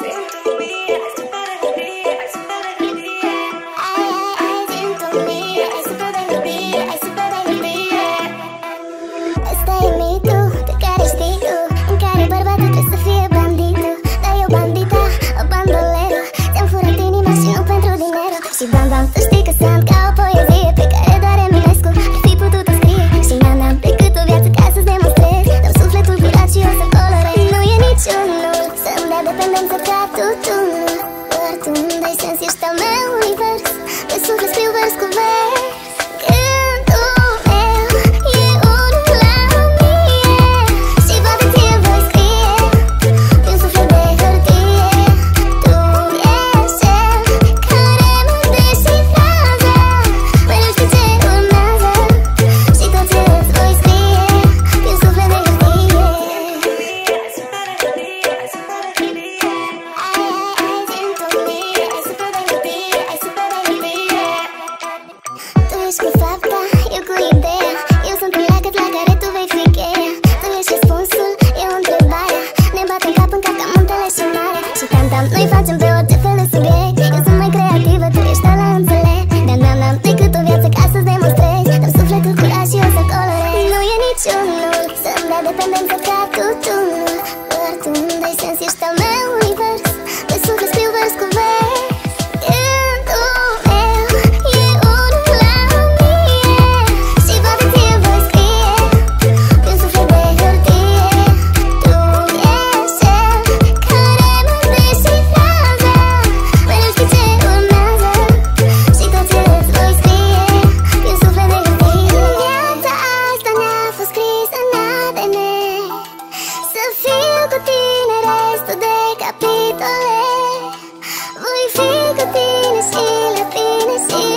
Thank you. dependencia figurati nel resto dei capitoli. Voi figurati nel sì, la fine sì.